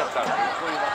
ちゃったら。